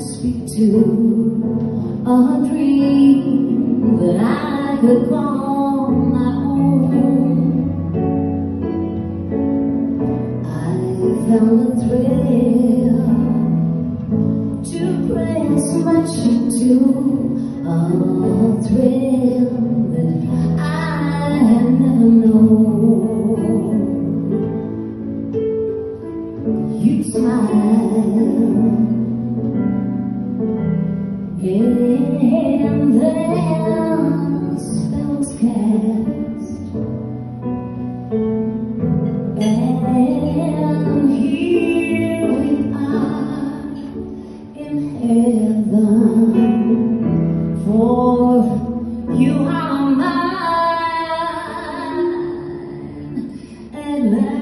speak to, a dream that I could call my own. I found a thrill to press my cheek to, a thrill You smile and then spells cast. And here we are in heaven last.